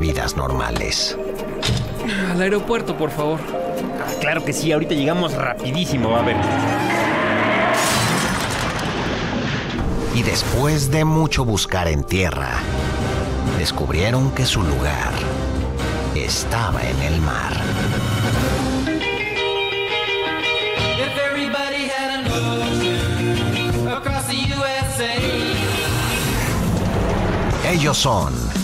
vidas normales. Al aeropuerto, por favor. Ah, claro que sí, ahorita llegamos rapidísimo, va a ver. Y después de mucho buscar en tierra, descubrieron que su lugar estaba en el mar. Ellos son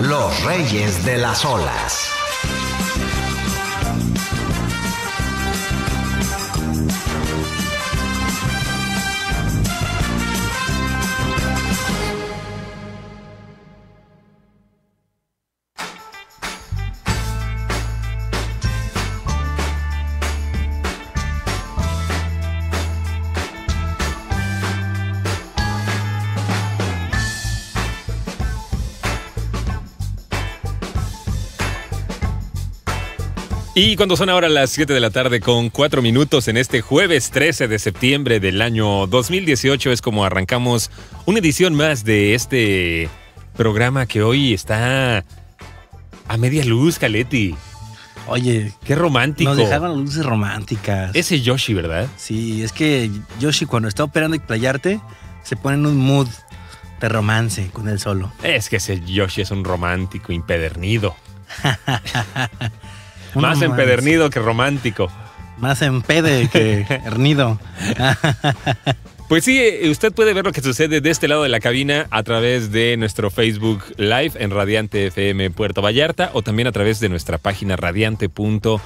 los reyes de las olas. Y cuando son ahora las 7 de la tarde con 4 minutos en este jueves 13 de septiembre del año 2018 es como arrancamos una edición más de este programa que hoy está a media luz, Caleti. Oye, qué romántico. Nos dejaban luces románticas. Ese Yoshi, ¿verdad? Sí, es que Yoshi cuando está operando y playarte se pone en un mood de romance con él solo. Es que ese Yoshi es un romántico impedernido. Más empedernido que romántico. Más empede que hernido. Pues sí, usted puede ver lo que sucede de este lado de la cabina a través de nuestro Facebook Live en Radiante FM Puerto Vallarta o también a través de nuestra página radiante.fm.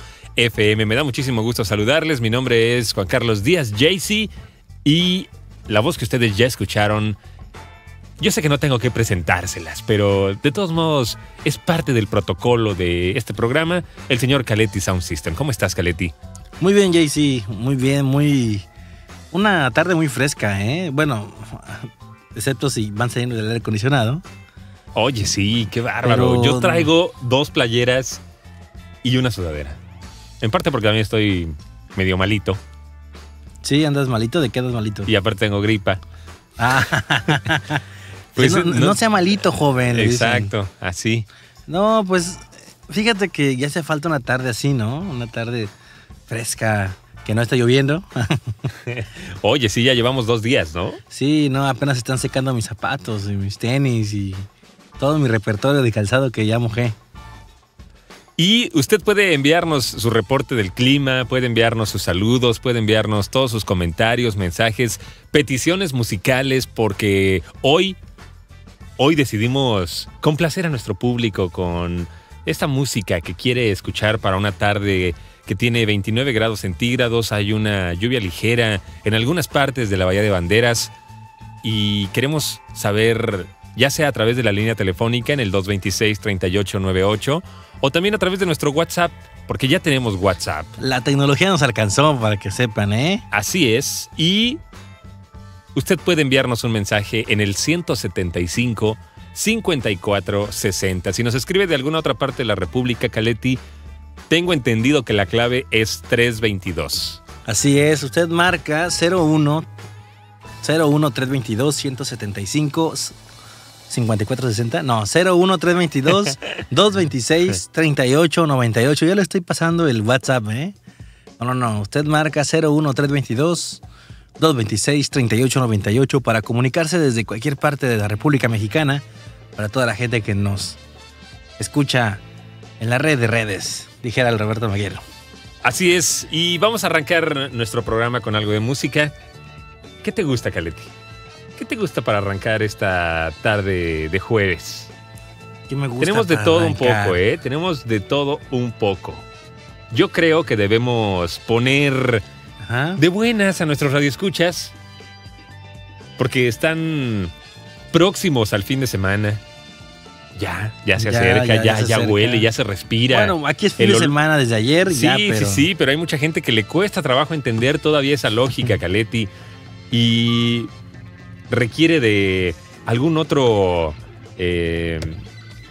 Me da muchísimo gusto saludarles. Mi nombre es Juan Carlos Díaz Jaycee y la voz que ustedes ya escucharon yo sé que no tengo que presentárselas, pero de todos modos es parte del protocolo de este programa, el señor Caletti Sound System. ¿Cómo estás, Caletti? Muy bien, JC, muy bien, muy... Una tarde muy fresca, ¿eh? Bueno, excepto si van saliendo del aire acondicionado. Oye, sí, qué bárbaro. Yo traigo dos playeras y una sudadera. En parte porque también estoy medio malito. Sí, andas malito, ¿de qué andas malito? Y aparte tengo gripa. Ah. Pues no, sea malito, joven. Exacto, así. No, pues fíjate que ya hace falta una tarde así, ¿no? Una tarde fresca, que no está lloviendo. Oye, sí, ya llevamos dos días, ¿no? Sí, no, apenas están secando mis zapatos y mis tenis y todo mi repertorio de calzado que ya mojé. Y usted puede enviarnos su reporte del clima, puede enviarnos sus saludos, puede enviarnos todos sus comentarios, mensajes, peticiones musicales, porque hoy hoy decidimos complacer a nuestro público con esta música que quiere escuchar para una tarde que tiene 29 grados centígrados, hay una lluvia ligera en algunas partes de la Bahía de Banderas y queremos saber, ya sea a través de la línea telefónica en el 226-3898 o también a través de nuestro WhatsApp, porque ya tenemos WhatsApp. La tecnología nos alcanzó para que sepan, ¿eh? Así es, y Usted puede enviarnos un mensaje en el 175 54 60. Si nos escribe de alguna otra parte de la República, Caleti, tengo entendido que la clave es 322. Así es, usted marca 01 01 322 175 5460. No, 01 322 226 38 98. Ya le estoy pasando el WhatsApp, ¿eh? No, no, no. Usted marca 01 322 226-3898 para comunicarse desde cualquier parte de la República Mexicana para toda la gente que nos escucha en la red de redes, dijera el Roberto Maguero. Así es, y vamos a arrancar nuestro programa con algo de música. ¿Qué te gusta, Caleti? ¿Qué te gusta para arrancar esta tarde de jueves? ¿Qué me gusta Tenemos de todo un poco, ¿eh? Tenemos de todo un poco. Yo creo que debemos poner de buenas a nuestros radioescuchas, porque están próximos al fin de semana. Ya, ya se acerca, ya, ya, huele, ya se respira. Bueno, aquí es fin de semana desde ayer. Sí, sí, sí, pero hay mucha gente que le cuesta trabajo entender todavía esa lógica, Caleti, y requiere de algún otro eh,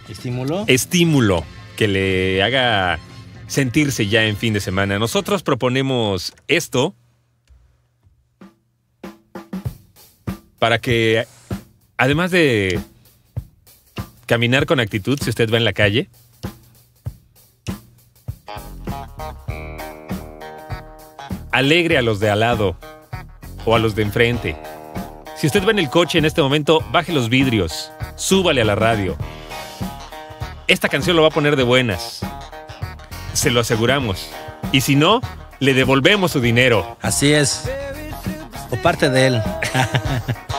estímulo. Estímulo que le haga sentirse ya en fin de semana. Nosotros proponemos esto para que, además de Caminar con actitud si usted va en la calle. Alegre a los de al lado o a los de enfrente. Si usted va en el coche en este momento, baje los vidrios, súbale a la radio. Esta canción lo va a poner de buenas. Se lo aseguramos. Y si no, le devolvemos su dinero. Así es. O parte de él.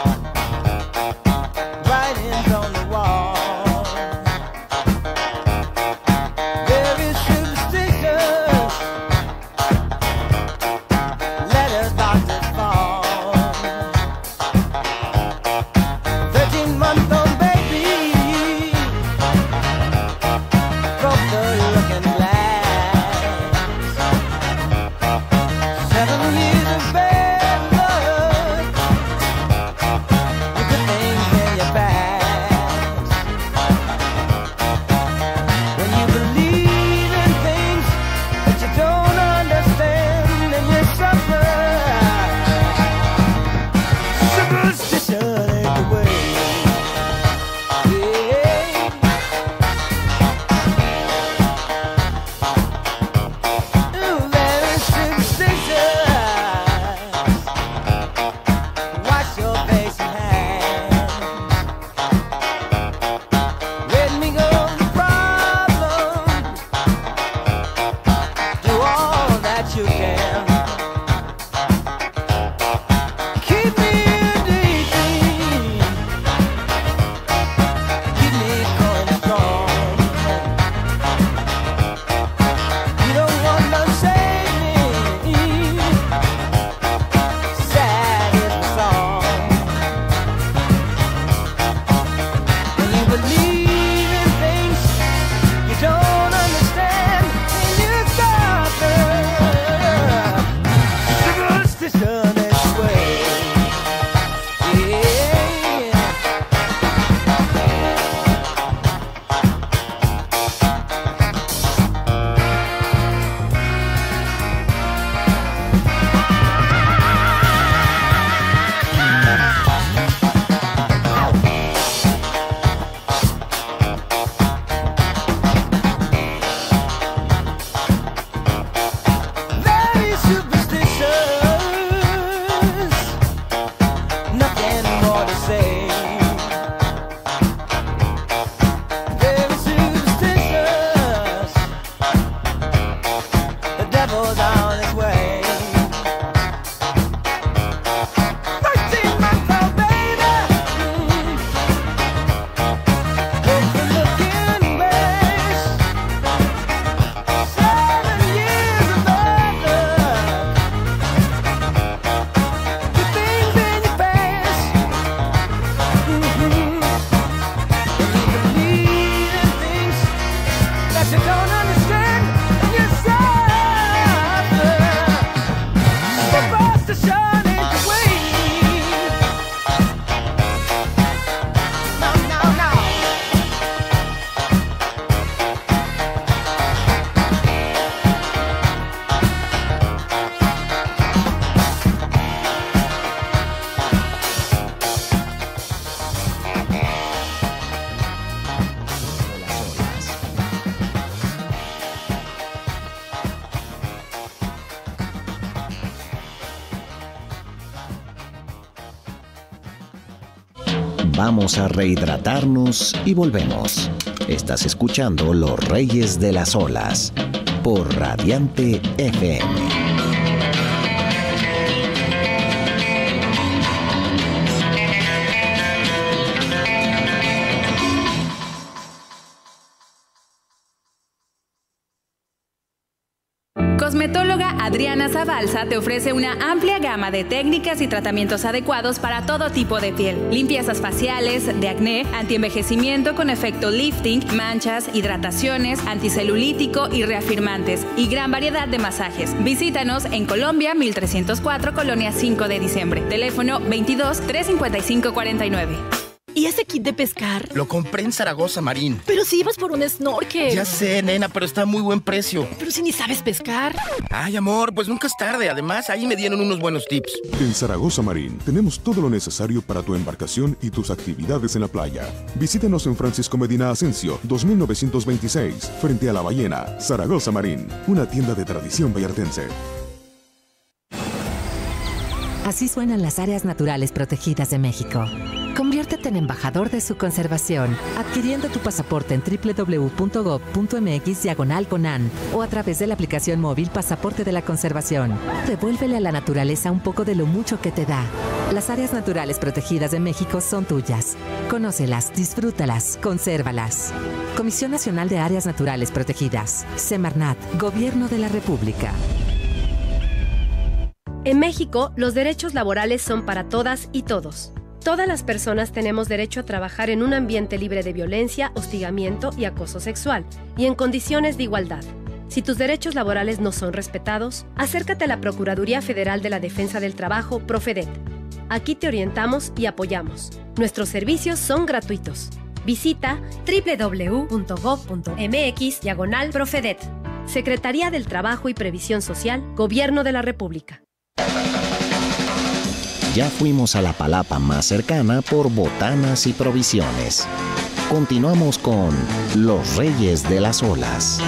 Vamos a rehidratarnos y volvemos. Estás escuchando Los Reyes de las Olas por Radiante FM. Te ofrece una amplia gama de técnicas y tratamientos adecuados para todo tipo de piel. Limpiezas faciales, de acné, antienvejecimiento con efecto lifting, manchas, hidrataciones, anticelulítico y reafirmantes y gran variedad de masajes. Visítanos en Colombia 1304 Colonia 5 de diciembre. Teléfono 22 355 49. ¿Y ese kit de pescar? Lo compré en Zaragoza Marín. Pero si ibas por un snorkel. Ya sé, nena, pero está a muy buen precio. Pero si ni sabes pescar. Ay, amor, pues nunca es tarde. Además, ahí me dieron unos buenos tips. En Zaragoza Marín tenemos todo lo necesario para tu embarcación y tus actividades en la playa. Visítenos en Francisco Medina Asensio, 2926, frente a la ballena, Zaragoza Marín, una tienda de tradición vallartense. Así suenan las áreas naturales protegidas de México. En embajador de su conservación, adquiriendo tu pasaporte en www.gov.mx diagonal conan o a través de la aplicación móvil Pasaporte de la Conservación. Devuélvele a la naturaleza un poco de lo mucho que te da. Las áreas naturales protegidas de México son tuyas. Conócelas, disfrútalas, consérvalas. Comisión Nacional de Áreas Naturales Protegidas. Semarnat, Gobierno de la República. En México, los derechos laborales son para todas y todos. Todas las personas tenemos derecho a trabajar en un ambiente libre de violencia, hostigamiento y acoso sexual, y en condiciones de igualdad. Si tus derechos laborales no son respetados, acércate a la Procuraduría Federal de la Defensa del Trabajo, Profedet. Aquí te orientamos y apoyamos. Nuestros servicios son gratuitos. Visita www.gov.mx diagonal Profedet. Secretaría del Trabajo y Previsión Social, Gobierno de la República. Ya fuimos a la palapa más cercana por botanas y provisiones. Continuamos con Los Reyes de las Olas.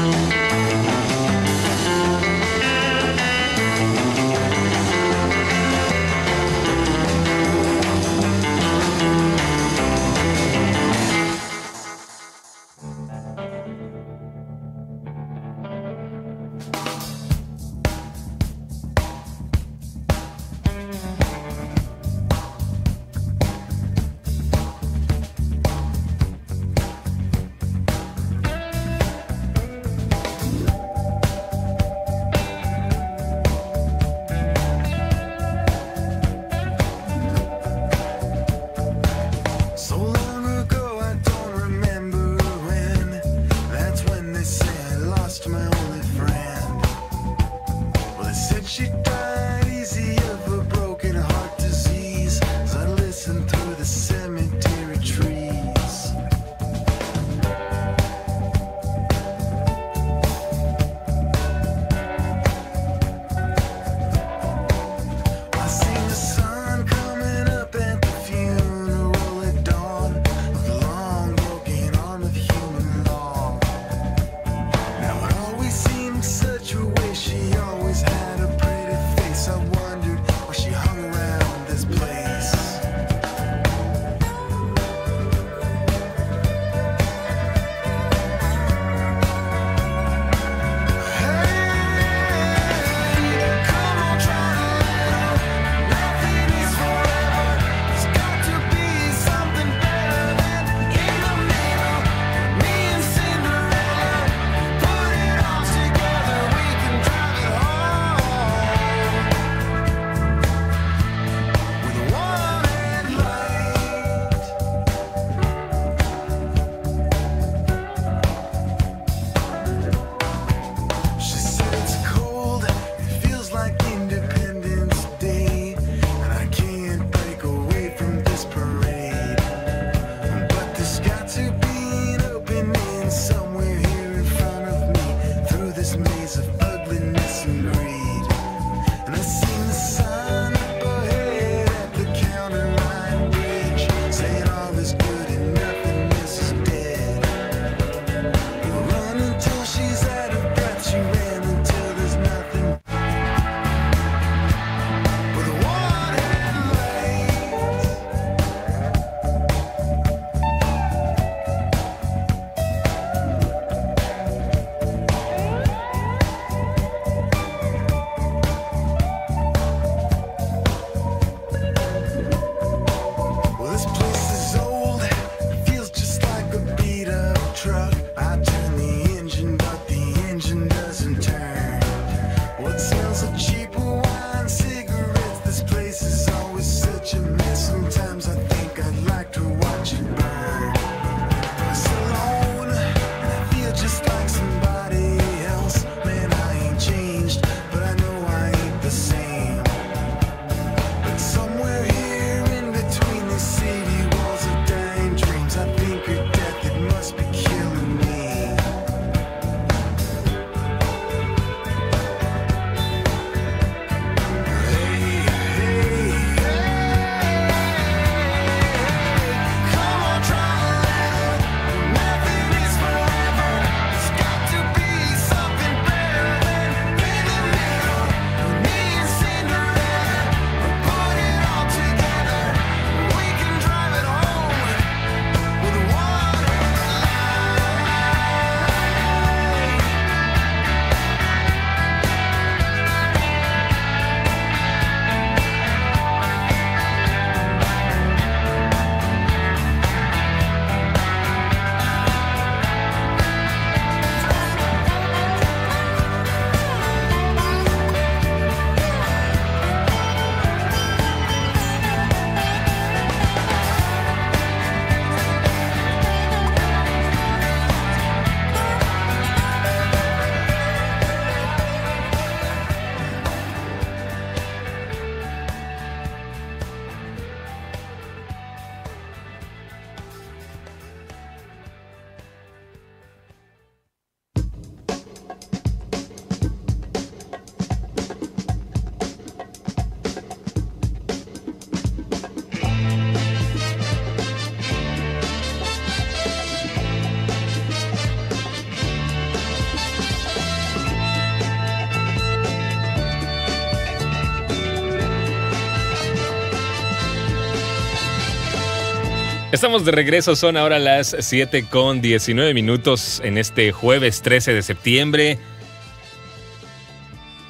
Estamos de regreso, son ahora las 7 con 19 minutos en este jueves 13 de septiembre.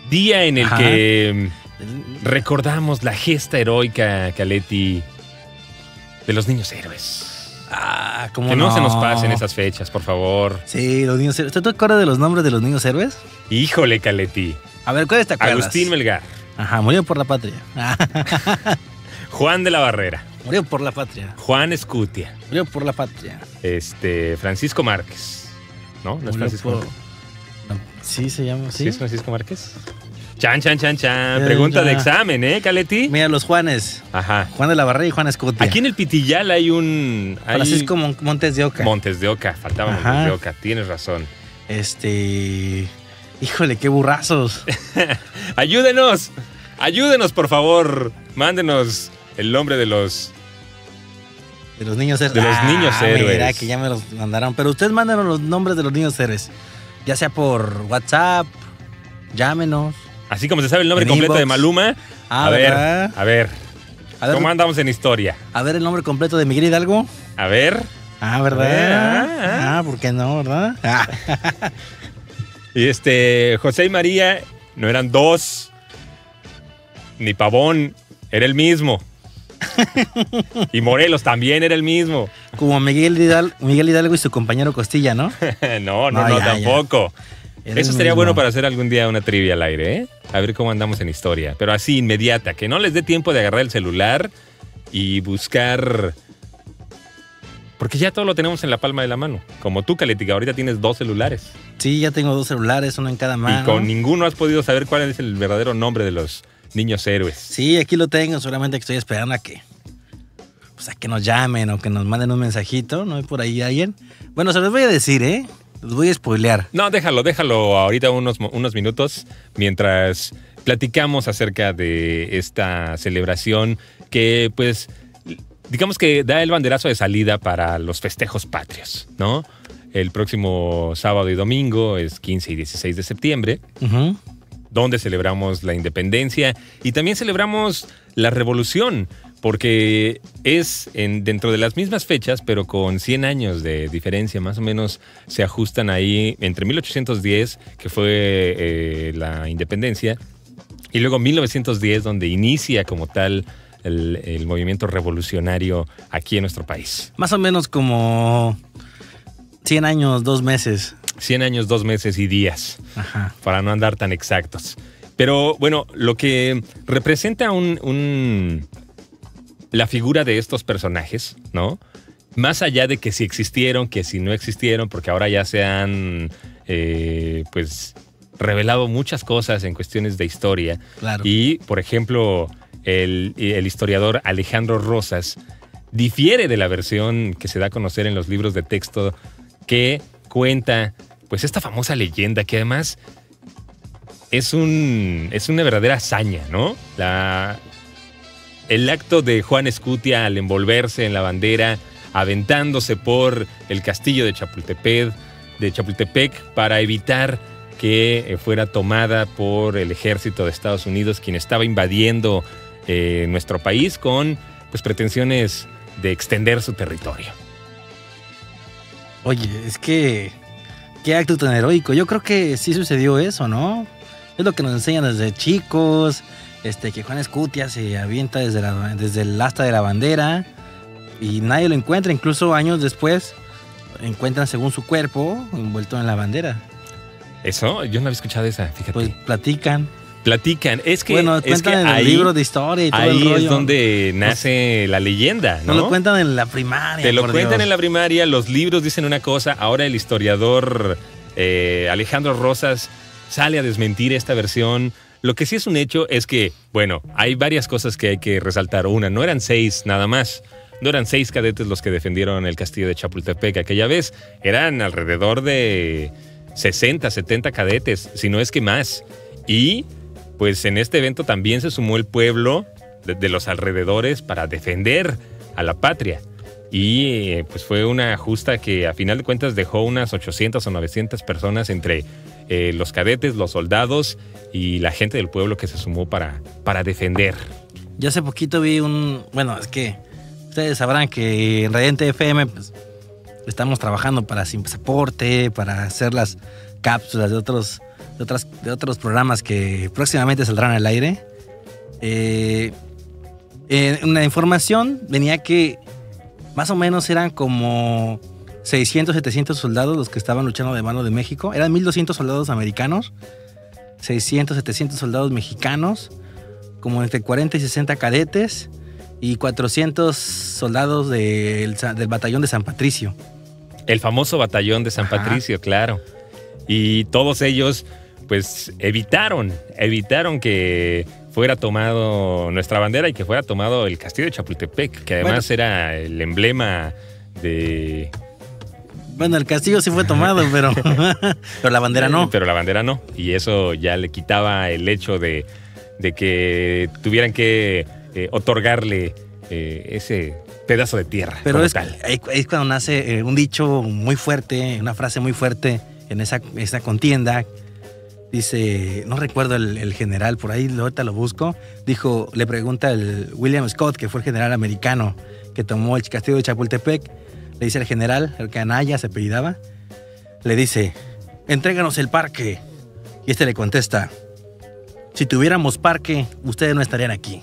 Día en el Ajá. que mm, recordamos la gesta heroica, Caleti, de los niños héroes. Ah, ¿cómo Que no, se nos pasen esas fechas, por favor. Sí, los niños héroes. ¿Usted te acuerdas de los nombres de los niños héroes? Híjole, Caleti. A ver, ¿cuáles te acuerdas? Agustín Melgar, Ajá, murió por la patria. Juan de la Barrera, murió por la patria. Juan Escutia, Murió por la patria. este, Francisco Márquez. ¿No? ¿No es Francisco por- Márquez? No, Sí, se llama, ¿Sí sí. es Francisco Márquez? Chan, chan, chan, chan. Pregunta de examen, ¿eh, Caleti? Mira, los Juanes. Ajá. Juan de la Barrera y Juan Escutia. Aquí en el Pitillal hay un... hay- Francisco Mon- Montes de Oca. Montes de Oca. Faltaba Ajá. Montes de Oca. Tienes razón. este. Híjole, qué burrazos. Ayúdenos. Ayúdenos, por favor. Mándenos el nombre de los... De los niños héroes. De los niños héroes. Mira, que ya me los mandaron. Pero ustedes mándanos los nombres de los niños héroes. Ya sea por WhatsApp, llámenos. Así como se sabe el nombre completo de. Maluma. Ah, a ver, a ver. A ver, ¿Cómo andamos en historia? a ver el nombre completo de Miguel Hidalgo. A ver. Ah, ¿verdad? A ver, ah, ah, ¿por qué no, verdad? Ah. Y este, José y María no eran dos, ni Pavón, era el mismo. y Morelos también era el mismo. Como Miguel Hidalgo, Miguel Hidalgo y su compañero Costilla, ¿no? no, no, No, no, ya, tampoco. Eso sería mismo. bueno para hacer algún día una trivia al aire, ¿eh? A ver cómo andamos en historia. Pero así, inmediata, que no les dé tiempo de agarrar el celular y buscar... Porque ya todo lo tenemos en la palma de la mano. Como tú, Caletica, ahorita tienes dos celulares. Sí, ya tengo dos celulares, uno en cada mano. Y con ninguno has podido saber cuál es el verdadero nombre de los niños héroes. Sí, aquí lo tengo, solamente que estoy esperando a que. Pues a que nos llamen o que nos manden un mensajito, ¿no hay por ahí alguien? Bueno, se los voy a decir, ¿eh? Los voy a spoilear. No, déjalo, déjalo ahorita unos, unos minutos mientras platicamos acerca de esta celebración que pues digamos que da el banderazo de salida para los festejos patrios, ¿no? El próximo sábado y domingo es 15 y 16 de septiembre. Donde celebramos la independencia y también celebramos la revolución, porque es en, dentro de las mismas fechas, pero con 100 años de diferencia, más o menos se ajustan ahí entre 1810, que fue eh, la independencia, y luego 1910, donde inicia como tal el, el movimiento revolucionario aquí en nuestro país. Más o menos como 100 años, dos meses. 100 años, dos meses y días. Ajá. para no andar tan exactos. Pero bueno, lo que representa un, un- la figura de estos personajes, ¿no? Más allá de que si existieron, que si no existieron, porque ahora ya se han, eh, pues, revelado muchas cosas en cuestiones de historia. Claro. Y, por ejemplo, el, el historiador Alejandro Rosas difiere de la versión que se da a conocer en los libros de texto que cuenta, pues, esta famosa leyenda que además es, un, es una verdadera hazaña, ¿no? La, el acto de Juan Escutia al envolverse en la bandera, aventándose por el castillo de Chapultepec, de Chapultepec para evitar que eh, fuera tomada por el ejército de Estados Unidos, quien estaba invadiendo eh, nuestro país con pues, pretensiones de extender su territorio. Oye, es que. Qué acto tan heroico. Yo creo que sí sucedió eso, ¿no? Es lo que nos enseñan desde chicos. Este, que Juan Escutia se avienta desde, la- desde el asta de la bandera. Y nadie lo encuentra. Incluso años después encuentran según su cuerpo envuelto en la bandera. Eso, yo no había escuchado esa, fíjate. Pues platican. Platican. Es que, bueno, es que en el libro de historia y todo ahí el rollo. es donde nace la leyenda, ¿no? Lo cuentan en la primaria. Te lo por cuentan Dios. en la primaria, los libros dicen una cosa, ahora el historiador eh, Alejandro Rosas sale a desmentir esta versión. Lo que sí es un hecho es que, bueno, hay varias cosas que hay que resaltar. Una, no eran seis nada más. No eran seis cadetes los que defendieron el castillo de Chapultepec aquella vez. Eran alrededor de 60, 70 cadetes, si no es que más. Y pues en este evento también se sumó el pueblo de, los alrededores para defender a la patria. Y eh, pues fue una justa que a final de cuentas dejó unas 800 o 900 personas entre eh, los cadetes, los soldados y la gente del pueblo que se sumó para, para defender. Yo hace poquito vi un. Bueno, es que Ustedes sabrán que en Radiante FM pues, estamos trabajando para Sin Pasaporte, para hacer las cápsulas de otros, de otras, de otros programas que próximamente saldrán al aire. Eh, en la información venía que más o menos eran como 600, 700 soldados los que estaban luchando de mano de México. Eran 1200 soldados americanos, 600, 700 soldados mexicanos, como entre 40 y 60 cadetes y 400 soldados del, del batallón de San Patricio. El famoso batallón de San Ajá. Patricio, claro. Y todos ellos, pues, evitaron, evitaron que fuera tomado nuestra bandera y que fuera tomado el castillo de Chapultepec, que además era el emblema de... Bueno, el castillo sí fue tomado, pero, pero la bandera no. Pero la bandera no. Y eso ya le quitaba el hecho de, de que tuvieran que eh, otorgarle eh, ese pedazo de tierra. Pero es, tal. es cuando nace eh, un dicho muy fuerte, una frase muy fuerte en esa, esa contienda. Dice, no recuerdo el, el general, por ahí ahorita lo busco. Dijo, le pregunta el William Scott, que fue el general americano que tomó el castillo de Chapultepec. Le dice al general, el canalla se apellidaba, le dice, entréganos el parque. Y este le contesta, si tuviéramos parque, ustedes no estarían aquí.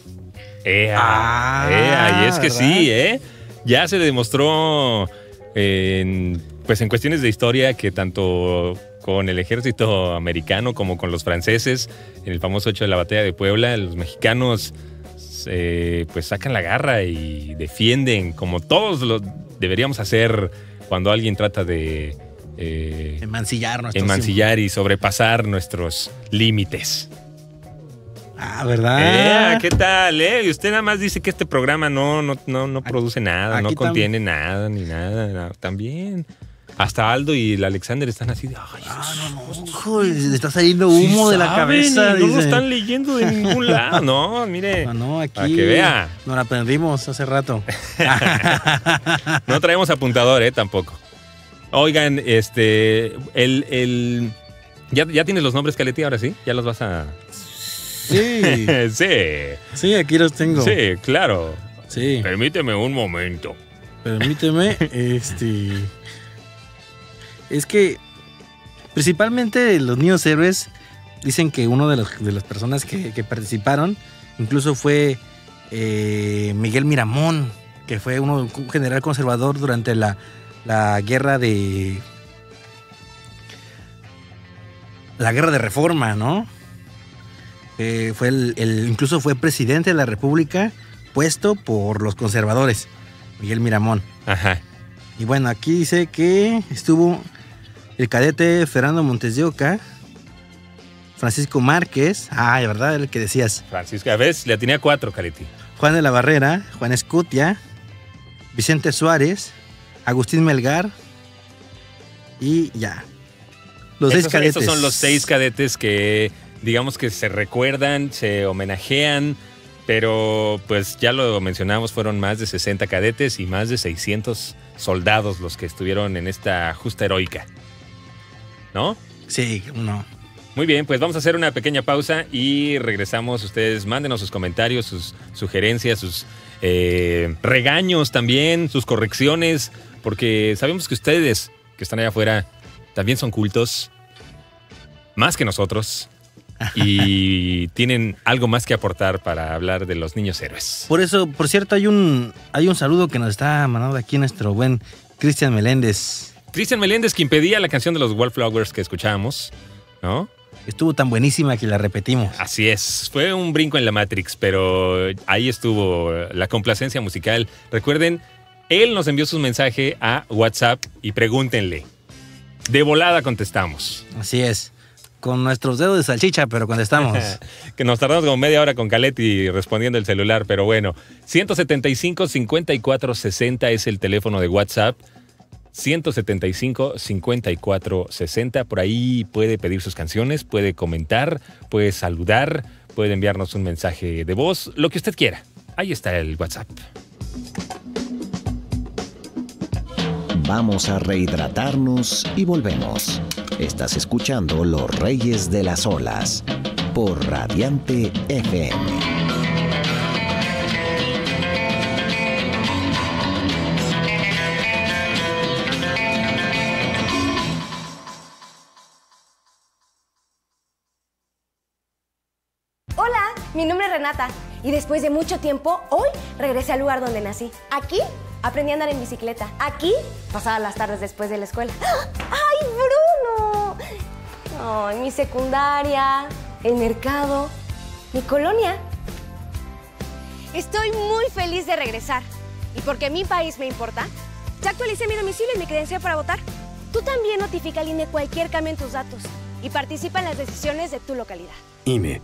Ea, Ah, ea, y es que ¿verdad? sí, ¿eh? Ya se demostró en, pues en cuestiones de historia que tanto con el ejército americano como con los franceses, en el famoso hecho de la batalla de Puebla, los mexicanos eh, pues sacan la garra y defienden como todos lo deberíamos hacer cuando alguien trata de eh, Emancillar emancillar y sobrepasar nuestros límites. Ah, ¿verdad? Eh, ¿Qué tal? Eh? Y usted nada más dice que este programa no, no, no, no produce nada, no contiene nada, ni nada. también. Hasta Aldo y el Alexander están así de. Ay, Ojo, le está saliendo humo sí de la saben, cabeza. No lo están leyendo de ningún lado. No, mire. No, no, aquí. Para que vea. Nos la aprendimos hace rato. No traemos apuntador, ¿eh? Tampoco. Oigan, este. El. el ¿ya, ¿Ya tienes los nombres, Caleti, ahora sí? ¿Ya los vas a.? Sí. sí. Sí, aquí los tengo. Sí, claro. Sí. Permíteme un momento. Permíteme, este. Es que. Principalmente los niños héroes dicen que uno de, los, de las personas que, que participaron incluso fue eh, Miguel Miramón, que fue uno, un general conservador durante la, la guerra de. La guerra de reforma, ¿no? Eh, fue el, el- incluso fue presidente de la República puesto por los conservadores, Miguel Miramón. Ajá. Y bueno, aquí dice que estuvo el cadete Fernando Montes de Oca, Francisco Márquez, ah, de verdad, el que decías, Francisco, a ver, le tenía cuatro, Caleti. Juan de la Barrera, Juan Escutia, Vicente Suárez, Agustín Melgar y ya. Los seis cadetes. esos son los seis cadetes que, digamos que se recuerdan, se homenajean, pero pues ya lo mencionamos, fueron más de 60 cadetes y más de 600 soldados los que estuvieron en esta justa heroica. ¿No? Sí, uno. Muy bien, pues vamos a hacer una pequeña pausa y regresamos. Ustedes mándenos sus comentarios, sus sugerencias, sus eh, regaños también, sus correcciones, porque sabemos que ustedes que están allá afuera también son cultos, más que nosotros, y tienen algo más que aportar para hablar de los niños héroes. Por eso, por cierto, hay un, hay un saludo que nos está mandando aquí nuestro buen Cristian Meléndez. Cristian Meléndez, quien pedía la canción de los Wallflowers que escuchábamos, ¿no? Estuvo tan buenísima que la repetimos. Así es, fue un brinco en la Matrix, pero ahí estuvo la complacencia musical. Recuerden, él nos envió su mensaje a WhatsApp y pregúntenle. De volada contestamos. Así es. Con nuestros dedos de salchicha, pero contestamos. que nos tardamos como media hora con Caletti respondiendo el celular, pero bueno. 175 54 60 es el teléfono de WhatsApp. 175 54 60. Por ahí puede pedir sus canciones, puede comentar, puede saludar, puede enviarnos un mensaje de voz, lo que usted quiera. Ahí está el WhatsApp. Vamos a rehidratarnos y volvemos. Estás escuchando Los Reyes de las Olas por Radiante FM. Mi nombre es Renata y después de mucho tiempo, hoy regresé al lugar donde nací. Aquí aprendí a andar en bicicleta. Aquí pasaba las tardes después de la escuela. ¡Ay, Bruno! Ay, mi secundaria, el mercado, mi colonia. Estoy muy feliz de regresar. Y porque mi país me importa, ya actualicé mi domicilio y mi credencial para votar. Tú también notifica al INE cualquier cambio en tus datos y participa en las decisiones de tu localidad. INE.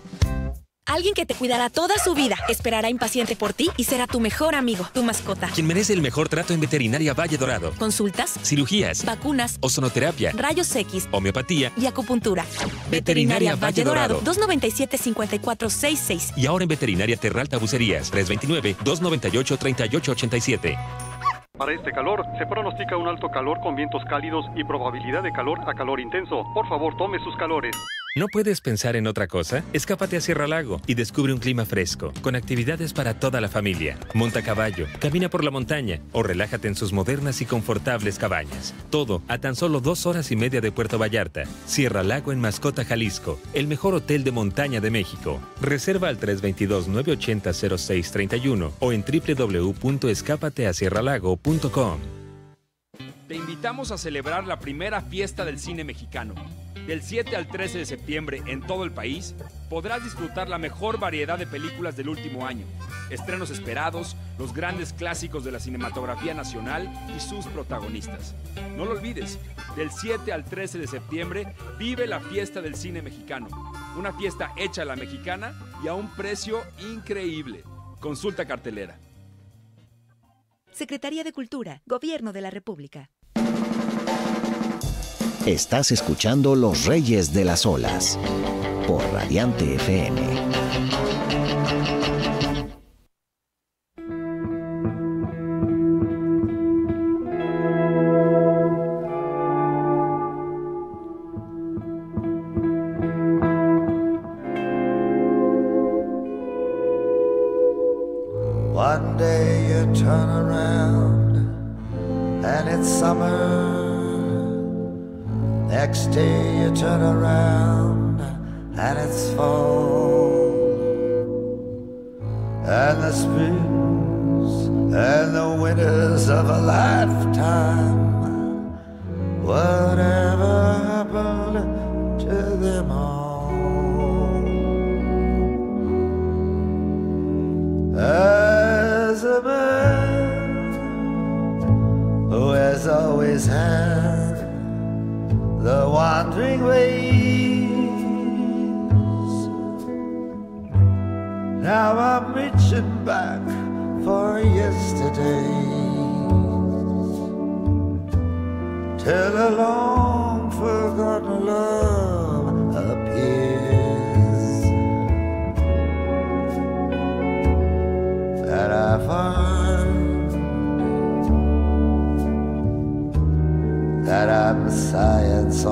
Alguien que te cuidará toda su vida, esperará impaciente por ti y será tu mejor amigo, tu mascota. Quien merece el mejor trato en Veterinaria Valle Dorado. Consultas, Cirugías, vacunas, ozonoterapia, rayos X, homeopatía y acupuntura. Veterinaria Valle Dorado. 297-5466. Y ahora en Veterinaria Terral Tabucerías. 329-298-3887. Para este calor, se pronostica un alto calor con vientos cálidos y probabilidad de calor a calor intenso. Por favor, tome sus calores. ¿No puedes pensar en otra cosa? Escápate a Sierra Lago y descubre un clima fresco, con actividades para toda la familia. Monta caballo, camina por la montaña o relájate en sus modernas y confortables cabañas. Todo a tan solo dos horas y media de Puerto Vallarta. Sierra Lago en Mascota, Jalisco, el mejor hotel de montaña de México. Reserva al 322-980-0631 o en www.escapateasierralago.com. Te invitamos a celebrar la primera fiesta del cine mexicano. Del 7 al 13 de septiembre en todo el país podrás disfrutar la mejor variedad de películas del último año, estrenos esperados, los grandes clásicos de la cinematografía nacional y sus protagonistas. No lo olvides, del 7 al 13 de septiembre vive la fiesta del cine mexicano, una fiesta hecha a la mexicana y a un precio increíble. Consulta cartelera. Secretaría de Cultura, Gobierno de la República. Estás escuchando Los Reyes de las Olas por Radiante FM.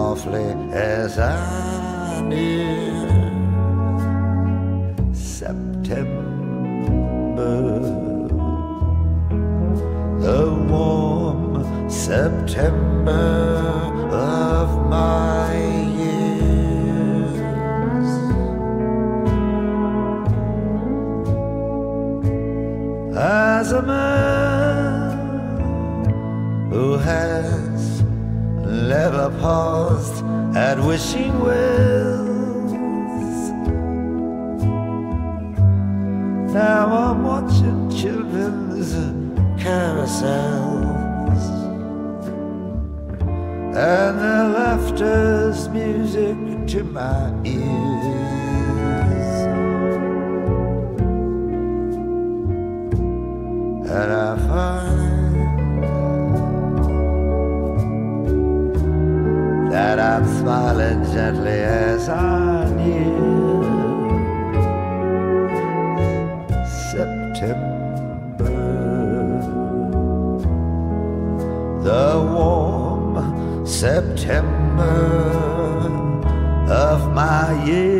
Softly as I near September, the warm September of my years. As a man who has never paused at wishing wells. Now I'm watching children's carousels, and their laughter's music to my smiling gently as I near September. The warm September of my years.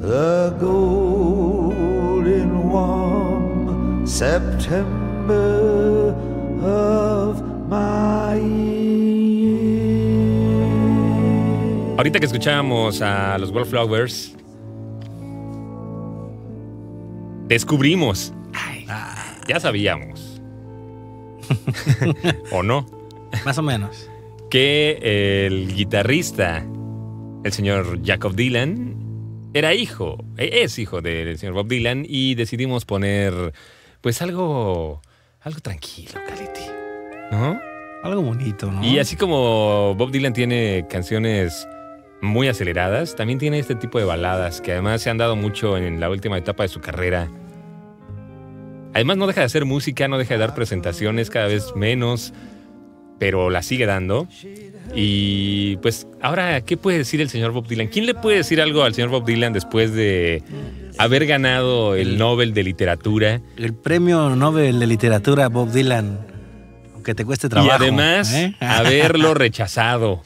The golden warm September. Of my. Ahorita que escuchábamos a los Wallflowers, descubrimos. Ya sabíamos. ¿O no? Más o menos. Que el guitarrista, el señor Jacob Dylan, era hijo, e- es hijo del señor Bob Dylan y decidimos poner pues algo, algo tranquilo, Caleti. ¿No? Algo bonito, ¿no? Y así como Bob Dylan tiene canciones muy aceleradas, también tiene este tipo de baladas que además se han dado mucho en la última etapa de su carrera. Además no deja de hacer música, no deja de dar presentaciones cada vez menos, pero la sigue dando. Y pues ahora, ¿qué puede decir el señor Bob Dylan? ¿Quién le puede decir algo al señor Bob Dylan después de haber ganado el Nobel de Literatura? El premio Nobel de Literatura Bob Dylan, aunque te cueste trabajo. Y además, ¿eh? haberlo rechazado.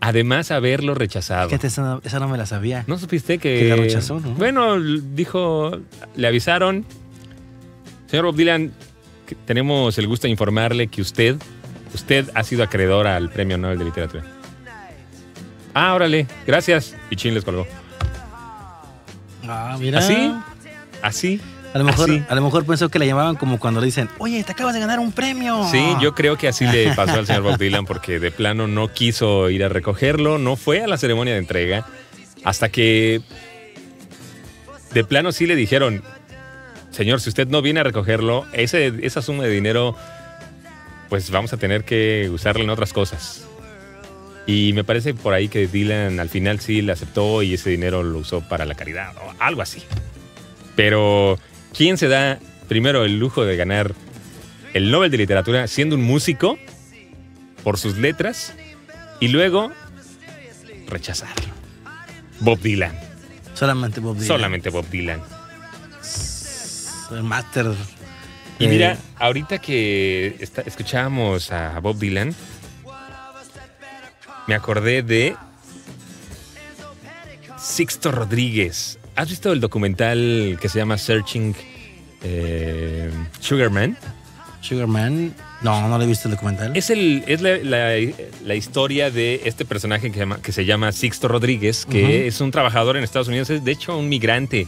Además, haberlo rechazado. Fíjate, esa no, esa no me la sabía. ¿No supiste que.? Que la rechazó, ¿no? Bueno, dijo. Le avisaron. Señor Bob Dylan, tenemos el gusto de informarle que usted. Usted ha sido acreedor al Premio Nobel de Literatura. Ah, órale, gracias. Y Chin les colgó. Ah, mira. ¿Así? ¿Así? A lo, mejor, Así. a lo mejor pensó que la llamaban como cuando le dicen, oye, te acabas de ganar un premio. Sí, yo creo que así le pasó al señor Bob Dylan porque de plano no quiso ir a recogerlo, no fue a la ceremonia de entrega, hasta que de plano sí le dijeron, señor, si usted no viene a recogerlo, ese, esa suma de dinero, pues vamos a tener que usarla en otras cosas. Y me parece por ahí que Dylan al final sí le aceptó y ese dinero lo usó para la caridad o algo así. Pero, ¿quién se da primero el lujo de ganar el Nobel de Literatura siendo un músico por sus letras y luego rechazarlo? Bob Dylan. Solamente Bob Dylan. Solamente Bob Dylan. El máster. Y mira, ahorita que está- escuchábamos a Bob Dylan, me acordé de Sixto Rodríguez. ¿Has visto el documental que se llama Searching eh, Sugarman? Sugarman. No, no le he visto el documental. Es, el, es la, la- la historia de este personaje que, llama- que se llama Sixto Rodríguez, que es un trabajador en Estados Unidos, es de hecho un migrante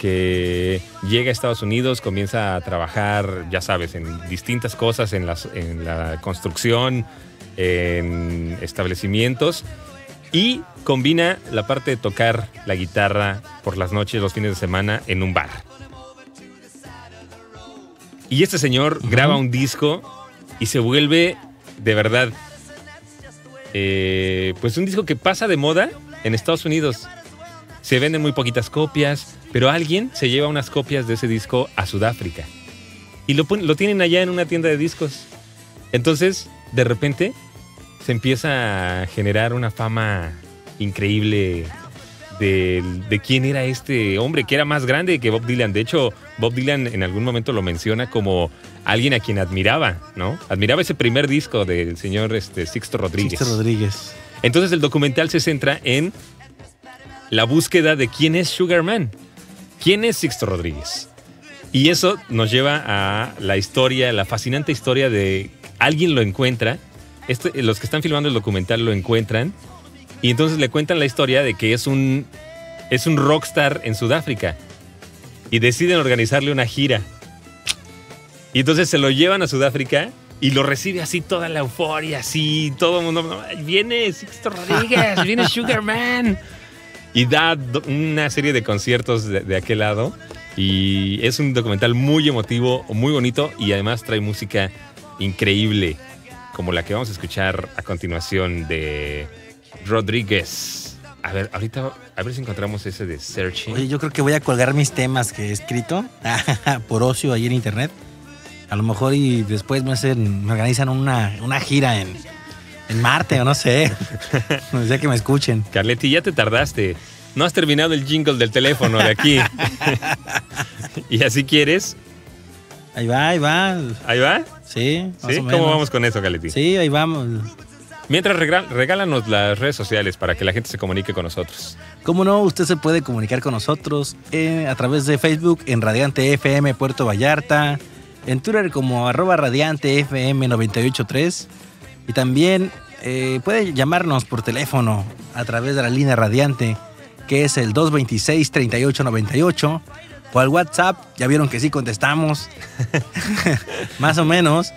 que llega a Estados Unidos, comienza a trabajar, ya sabes, en distintas cosas, en, las, en la construcción, en establecimientos, y combina la parte de tocar la guitarra por las noches, los fines de semana, en un bar. Y este señor graba un disco y se vuelve de verdad, eh, pues un disco que pasa de moda en Estados Unidos. Se venden muy poquitas copias, pero alguien se lleva unas copias de ese disco a Sudáfrica. Y lo, lo tienen allá en una tienda de discos. Entonces, de repente, se empieza a generar una fama increíble de, de quién era este hombre, que era más grande que Bob Dylan. De hecho, Bob Dylan en algún momento lo menciona como alguien a quien admiraba, ¿no? Admiraba ese primer disco del señor este, Sixto Rodríguez. Sixto Rodríguez. Entonces el documental se centra en la búsqueda de quién es Sugar Man, quién es Sixto Rodríguez. Y eso nos lleva a la historia, la fascinante historia de alguien lo encuentra, este- los que están filmando el documental lo encuentran y entonces le cuentan la historia de que es un, es un rockstar en Sudáfrica y deciden organizarle una gira. Y entonces se lo llevan a Sudáfrica y lo recibe así toda la euforia, así, todo el mundo, "Ay, viene Sixto Rodríguez, viene Sugar Man. Y da una serie de conciertos de aquel lado. Y es un documental muy emotivo, muy bonito y además trae música increíble, como la que vamos a escuchar a continuación de Rodríguez. A ver, ahorita, a ver si encontramos ese de Searching. Oye, yo creo que voy a colgar mis temas que he escrito por ocio ahí en internet. A lo mejor y después me, hacen, me organizan una, una gira en, en Marte o no sé. No sé que me escuchen. Carletti, ya te tardaste. No has terminado el jingle del teléfono de aquí. y así quieres. Ahí va, ahí va. ¿Ahí va? Sí, más ¿Sí? o ¿Cómo vamos con eso, Carletti? Sí, ahí vamos. Mientras regálanos las redes sociales para que la gente se comunique con nosotros. Como no, usted se puede comunicar con nosotros eh, a través de Facebook en Radiante FM Puerto Vallarta, en Twitter como arroba Radiante FM 983 y también eh, puede llamarnos por teléfono a través de la línea radiante, que es el 226-3898, o al WhatsApp, ya vieron que sí contestamos, más o menos,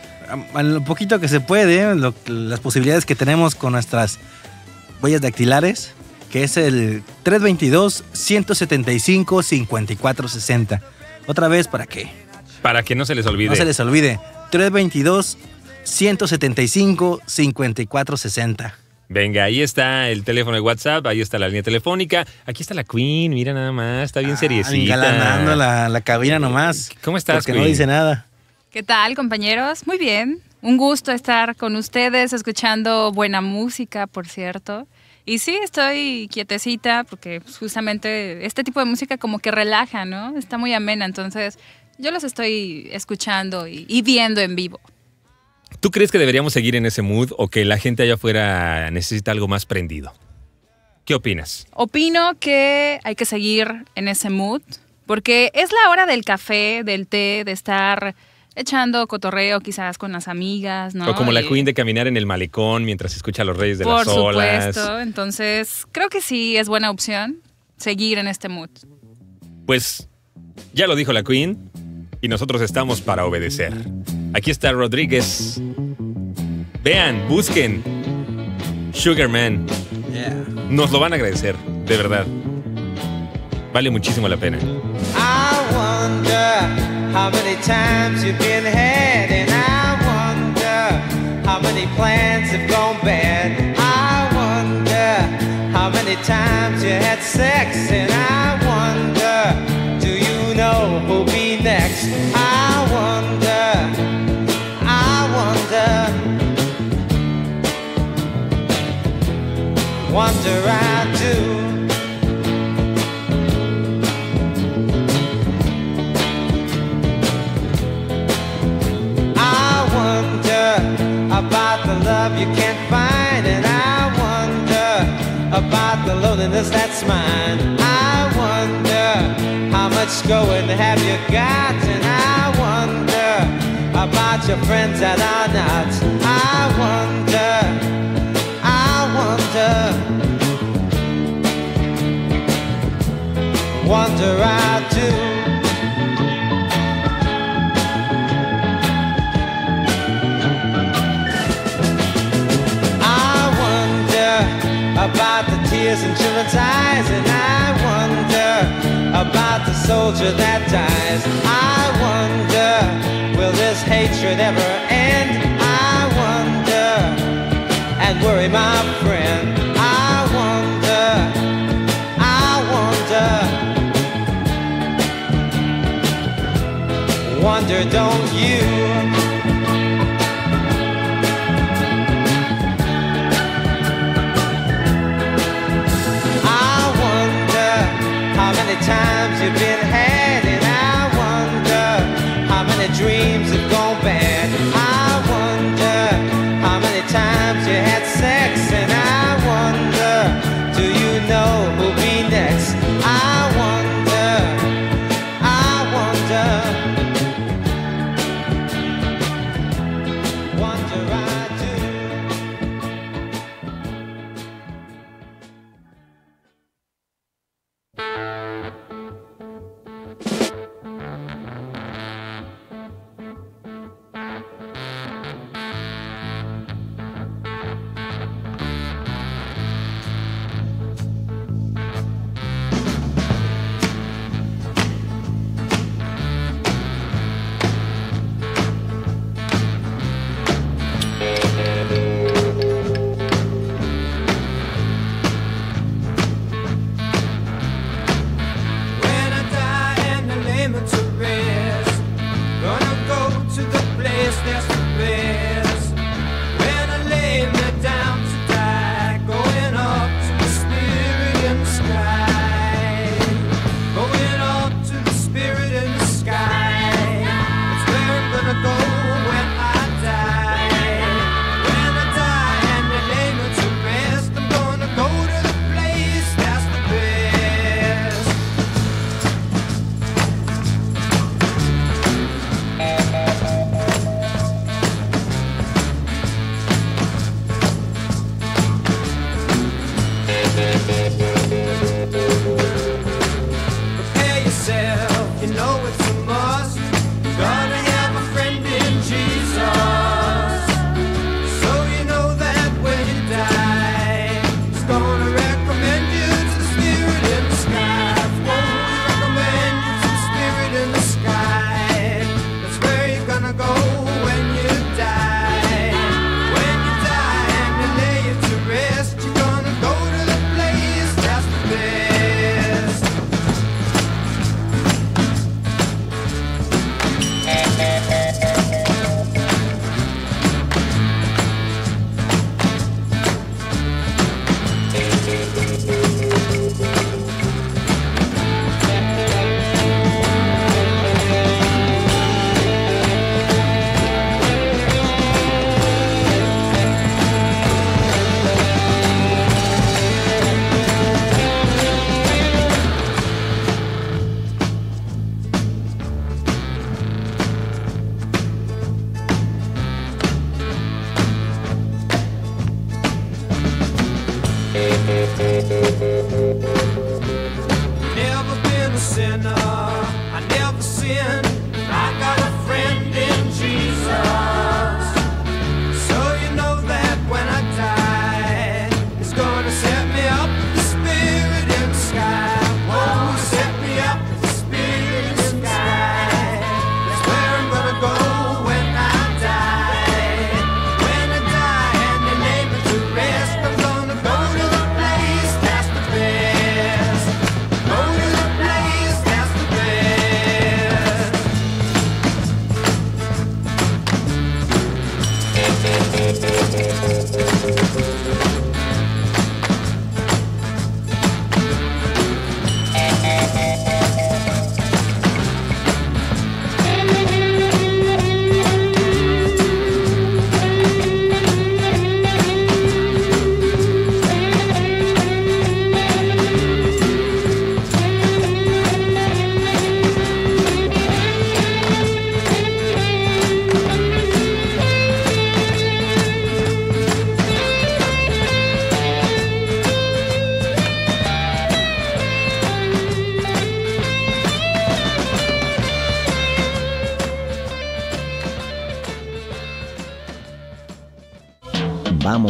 a, lo poquito que se puede, lo- las posibilidades que tenemos con nuestras huellas dactilares, que es el 322-175-5460. Otra vez, ¿para qué? Para que no se les olvide. No se les olvide. 322-175-5460. Venga, ahí está el teléfono de WhatsApp, ahí está la línea telefónica, aquí está la Queen, mira nada más, está bien seriecita. Engalanando la, la cabina nomás. ¿Cómo estás, Porque no dice nada. ¿Qué tal, compañeros? Muy bien. Un gusto estar con ustedes, escuchando buena música, por cierto. Y sí, estoy quietecita porque justamente este tipo de música como que relaja, ¿no? Está muy amena, entonces yo los estoy escuchando y, y viendo en vivo. ¿Tú crees que deberíamos seguir en ese mood o que la gente allá afuera necesita algo más prendido? ¿Qué opinas? Opino que hay que seguir en ese mood porque es la hora del café, del té, de estar echando cotorreo quizás con las amigas, ¿no? O como la Queen de caminar en el malecón mientras escucha a los Reyes de Por las Olas. supuesto, entonces creo que sí es buena opción seguir en este mood. Pues ya lo dijo la Queen y nosotros estamos para obedecer. Aquí está Rodríguez. Vean, busquen Sugar Man. Nos lo van a agradecer, de verdad. Vale muchísimo la pena. I wonder how many times you've been had, and I wonder how many plans have gone bad. I wonder how many times you had sex, and I wonder, do you know who'll be next? I wonder I do. I wonder about the love you can't find, and I wonder about the loneliness that's mine. I wonder how much going have you got, and I wonder about your friends that are not. I wonder, wonder, wonder I do. I wonder about the tears in children's eyes, and I wonder about the soldier that dies. I wonder, will this hatred ever end? I wonder, and worry my friend. Wonder, don't you? I wonder how many times you've been had,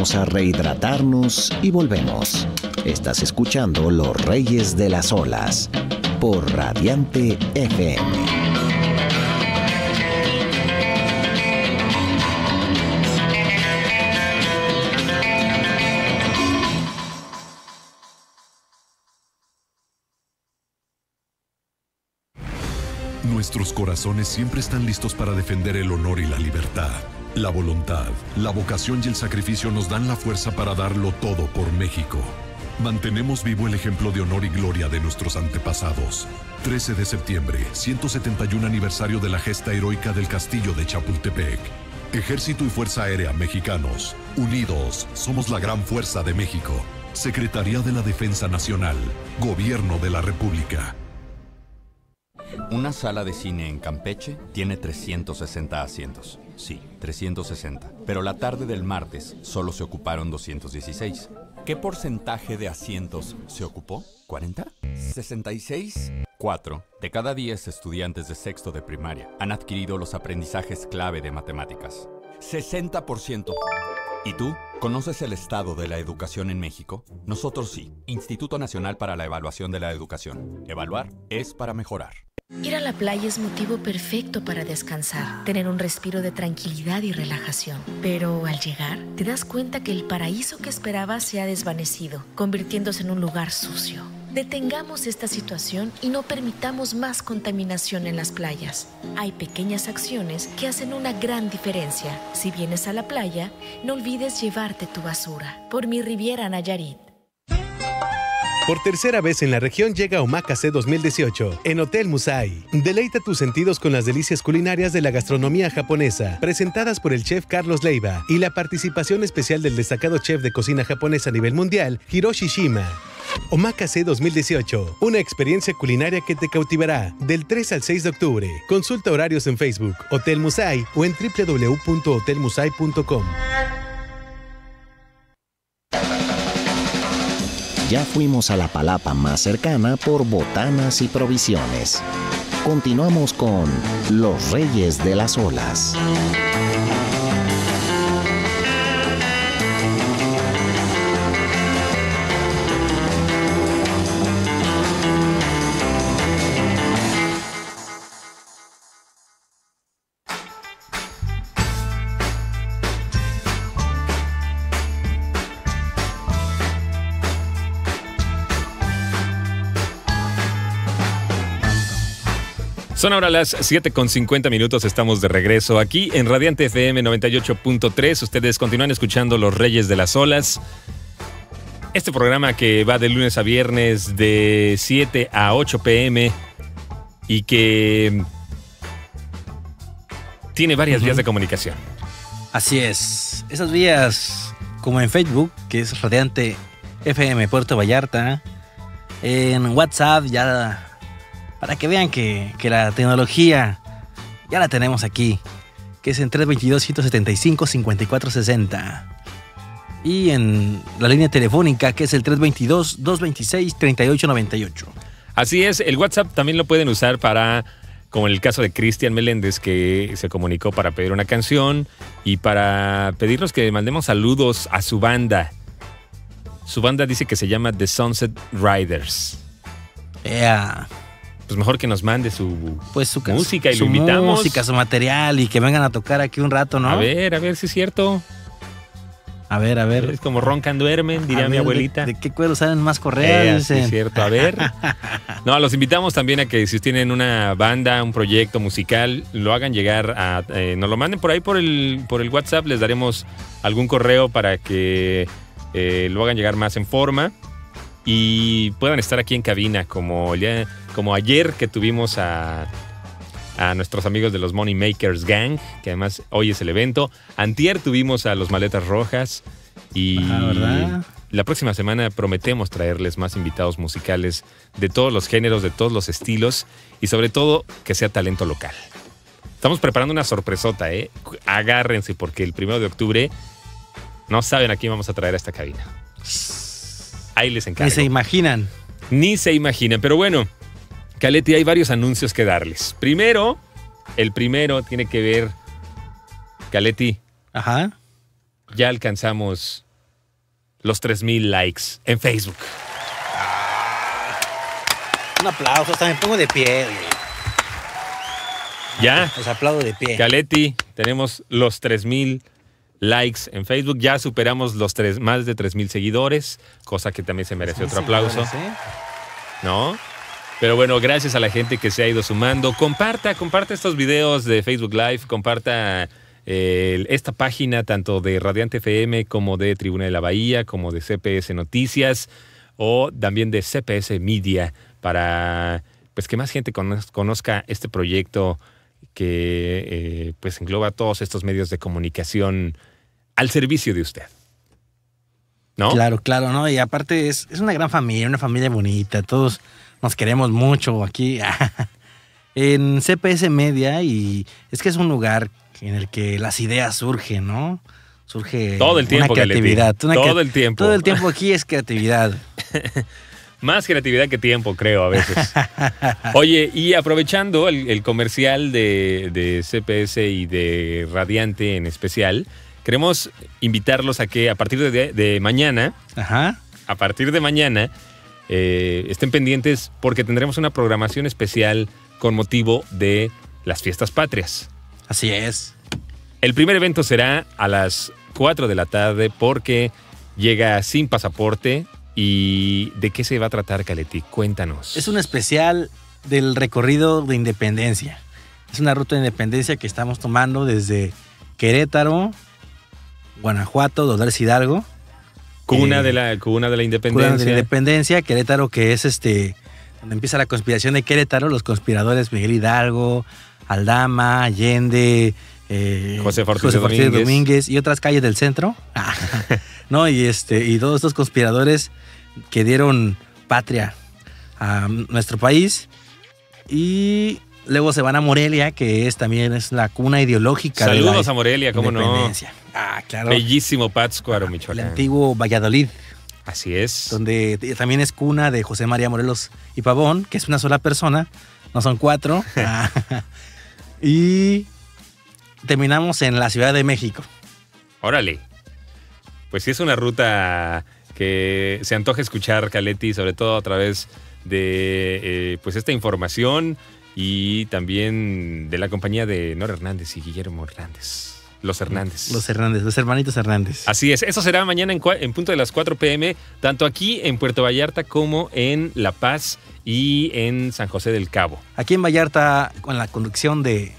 A rehidratarnos y volvemos. Estás escuchando Los Reyes de las Olas por Radiante FM. Nuestros corazones siempre están listos para defender el honor y la libertad. La voluntad, la vocación y el sacrificio nos dan la fuerza para darlo todo por México. Mantenemos vivo el ejemplo de honor y gloria de nuestros antepasados. 13 de septiembre, 171 aniversario de la gesta heroica del castillo de Chapultepec. Ejército y Fuerza Aérea Mexicanos, unidos, somos la gran fuerza de México. Secretaría de la Defensa Nacional, Gobierno de la República. Una sala de cine en Campeche tiene 360 asientos. Sí, 360. Pero la tarde del martes solo se ocuparon 216. ¿Qué porcentaje de asientos se ocupó? ¿40? ¿66? 4 de cada 10 estudiantes de sexto de primaria han adquirido los aprendizajes clave de matemáticas. 60%. ¿Y tú? ¿Conoces el estado de la educación en México? Nosotros sí. Instituto Nacional para la Evaluación de la Educación. Evaluar es para mejorar. Ir a la playa es motivo perfecto para descansar, tener un respiro de tranquilidad y relajación. Pero al llegar, te das cuenta que el paraíso que esperabas se ha desvanecido, convirtiéndose en un lugar sucio. Detengamos esta situación y no permitamos más contaminación en las playas. Hay pequeñas acciones que hacen una gran diferencia. Si vienes a la playa, no olvides llevarte tu basura. Por mi Riviera Nayarit. Por tercera vez en la región llega Omakase 2018 en Hotel Musai. Deleita tus sentidos con las delicias culinarias de la gastronomía japonesa, presentadas por el chef Carlos Leiva y la participación especial del destacado chef de cocina japonesa a nivel mundial, Hiroshi Shima. Omakase 2018, una experiencia culinaria que te cautivará del 3 al 6 de octubre. Consulta horarios en Facebook, Hotel Musai o en www.hotelmusai.com. Ya fuimos a la palapa más cercana por botanas y provisiones. Continuamos con Los Reyes de las Olas. Son ahora las 7 con 50 minutos, estamos de regreso aquí en Radiante FM 98.3. Ustedes continúan escuchando Los Reyes de las Olas. Este programa que va de lunes a viernes de 7 a 8 pm y que tiene varias vías de comunicación. Así es. Esas vías, como en Facebook, que es Radiante FM Puerto Vallarta. En WhatsApp ya para que vean que, que la tecnología ya la tenemos aquí, que es en 322-175-5460. Y en la línea telefónica, que es el 322-226-3898. Así es, el WhatsApp también lo pueden usar para, como en el caso de Cristian Meléndez, que se comunicó para pedir una canción y para pedirnos que mandemos saludos a su banda. Su banda dice que se llama The Sunset Riders. Yeah pues mejor que nos mande su, pues su música y su lo invitamos. música, su material y que vengan a tocar aquí un rato, ¿no? A ver, a ver si es cierto. A ver, a ver. Es como roncan duermen, diría A mi ver, abuelita. ¿De, de qué cuero salen más correas? Eh, es cierto. A ver. No, los invitamos también a que si tienen una banda, un proyecto musical, lo hagan llegar a. eh, nos lo manden por ahí por el, por el WhatsApp. Les daremos algún correo para que eh, lo hagan llegar más en forma y puedan estar aquí en cabina, como, día- como ayer que tuvimos a, a nuestros amigos de los Money Makers Gang, que además hoy es el evento. Antier tuvimos a los Maletas Rojas y ¿verdad? la próxima semana prometemos traerles más invitados musicales de todos los géneros, de todos los estilos y sobre todo que sea talento local. Estamos preparando una sorpresota, ¿eh? Agárrense porque el primero de octubre no saben a quién vamos a traer a esta cabina. Ahí les encargo. Ni se imaginan. Ni se imaginan. Pero bueno, Caleti, hay varios anuncios que darles. Primero, el primero tiene que ver, Caleti, Ajá. ya alcanzamos los 3000 likes en Facebook. Un aplauso, hasta me pongo de pie. Ya. Los aplaudo de pie. Caletti, tenemos los 3000 likes en Facebook. Ya superamos los tres, más de 3000 seguidores, cosa que también se merece otro aplauso. ¿no? Pero bueno, gracias a la gente que se ha ido sumando. Comparta, comparta estos videos de Facebook Live, comparta eh, esta página tanto de Radiante FM como de Tribuna de la Bahía, como de CPS Noticias o también de CPS Media para pues que más gente conoz- conozca este proyecto que eh, pues engloba todos estos medios de comunicación al servicio de usted. ¿No? Claro, claro, ¿no? Y aparte es, es una gran familia, una familia bonita, todos nos queremos mucho aquí en CPS Media y es que es un lugar en el que las ideas surgen, ¿no? Surge Todo el tiempo, una creatividad. una Todo el tiempo. Todo el tiempo aquí es creatividad. Más creatividad que tiempo, creo, a veces. Oye, y aprovechando el, el comercial de, de CPS y de Radiante en especial, queremos invitarlos a que a partir de, de mañana, Ajá. a partir de mañana, eh, estén pendientes porque tendremos una programación especial con motivo de las fiestas patrias. Así es. El primer evento será a las 4 de la tarde porque llega sin pasaporte. ¿Y de qué se va a tratar, Caleti? Cuéntanos. Es un especial del recorrido de independencia. Es una ruta de independencia que estamos tomando desde Querétaro, Guanajuato, Dolores Hidalgo. Cuna, eh, de la, cuna de la Cuna independencia. de la Independencia, Querétaro, que es este, donde empieza la conspiración de Querétaro, los conspiradores Miguel Hidalgo, Aldama, Allende, eh, José Ortiz Domínguez. Domínguez y otras calles del centro. no, y este, y todos estos conspiradores que dieron patria a nuestro país. Y luego se van a Morelia, que es también es la cuna ideológica. de la Saludos a Morelia, cómo no. Ah, claro. Bellísimo Pátzcuaro, El Michoacán. antiguo Valladolid. Así es. Donde también es cuna de José María Morelos y Pavón, que es una sola persona, no son cuatro. Ah, y terminamos en la Ciudad de México. Órale. Pues sí es una ruta que se antoja escuchar, Caletti, sobre todo a través de eh, pues esta información y también de la compañía de Nora Hernández y Guillermo Hernández. Los Hernández. Los Hernández, los hermanitos Hernández. Así es, eso será mañana en, en punto de las 4 pm, tanto aquí en Puerto Vallarta como en La Paz y en San José del Cabo. Aquí en Vallarta, con la conducción de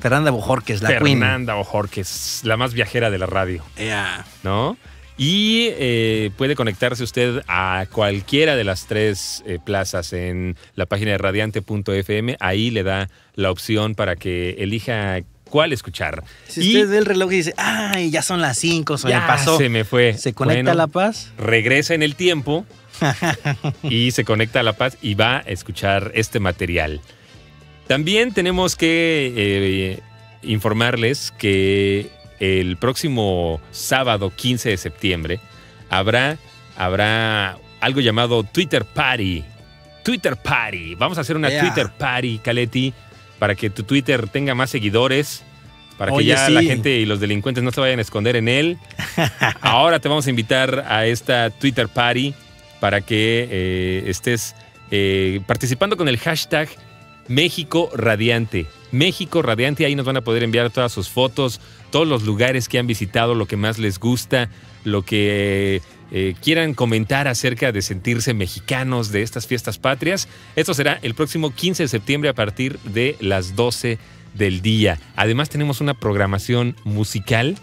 Fernanda Bojorques, la Queen. Fernanda Ojorques, la más viajera de la radio. Ea. ¿no? Y eh, puede conectarse usted a cualquiera de las tres eh, plazas en la página de radiante.fm. Ahí le da la opción para que elija cuál escuchar. Si y usted ve el reloj y dice, ay, ya son las 5, se ya me pasó. se me fue. Se conecta Bueno, a La Paz. Regresa en el tiempo y se conecta a La Paz y va a escuchar este material. También tenemos que eh, informarles que el próximo sábado 15 de septiembre habrá, habrá algo llamado Twitter Party. Twitter Party. Vamos a hacer una Yeah. Twitter Party, Caleti, para que tu Twitter tenga más seguidores. Para que ya sí. la gente y los delincuentes no se vayan a esconder en él. Ahora te vamos a invitar a esta Twitter Party para que eh, estés eh, participando con el hashtag México Radiante. México Radiante, ahí nos van a poder enviar todas sus fotos, todos los lugares que han visitado, lo que más les gusta, lo que eh, quieran comentar acerca de sentirse mexicanos de estas fiestas patrias. Esto será el próximo 15 de septiembre a partir de las 12 del día. Además tenemos una programación musical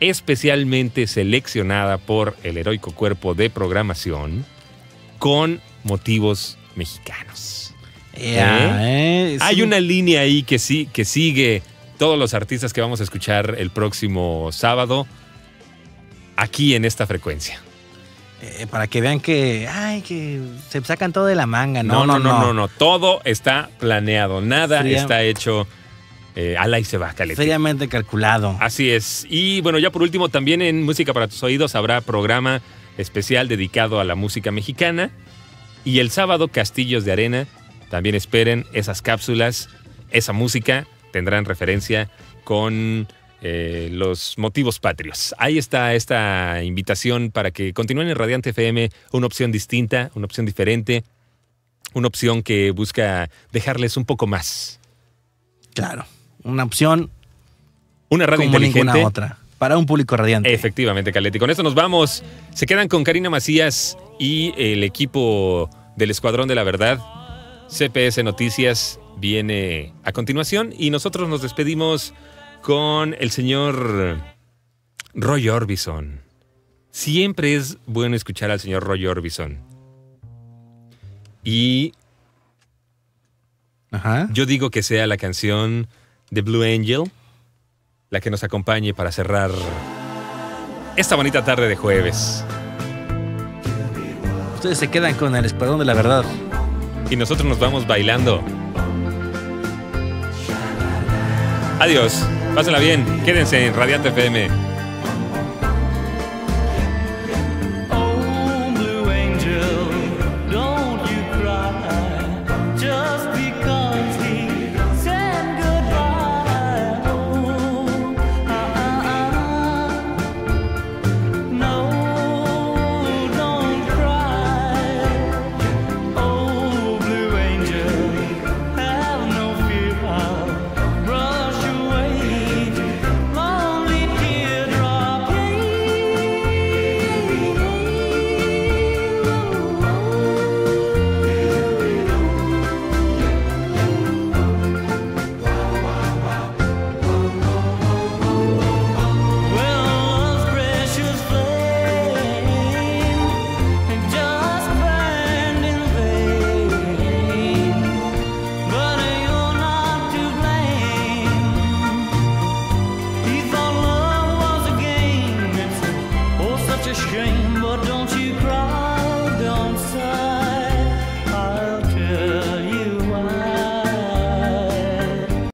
especialmente seleccionada por el heroico cuerpo de programación con motivos mexicanos. ¿Eh? eh, Hay sí. una línea ahí que, sí, que sigue todos los artistas que vamos a escuchar el próximo sábado aquí en esta frecuencia. Eh, para que vean que, ay, que se sacan todo de la manga. No, no, no, no, no. Todo está planeado. Nada Fría- está hecho eh, ala y se va, Caleti. Fríamente calculado. Así es. Y bueno, ya por último, también en Música para tus oídos habrá programa especial dedicado a la música mexicana. Y el sábado, Castillos de Arena. También esperen esas cápsulas, esa música. Tendrán referencia con eh, los motivos patrios. Ahí está esta invitación para que continúen en Radiante FM, una opción distinta, una opción diferente, una opción que busca dejarles un poco más. Claro, una opción Una radio como inteligente. ninguna otra. Para un público radiante. Efectivamente, Caleti. Con esto nos vamos. Se quedan con Karina Macías y el equipo del Escuadrón de la Verdad. CPS Noticias viene a continuación y nosotros nos despedimos con el señor Roy Orbison. Siempre es bueno escuchar al señor Roy Orbison. Y yo digo que sea la canción de Blue Angel la que nos acompañe para cerrar esta bonita tarde de jueves. Ustedes se quedan con el Escuadrón de la Verdad. Y nosotros nos vamos bailando. Adiós, pásenla bien, quédense en Radiante FM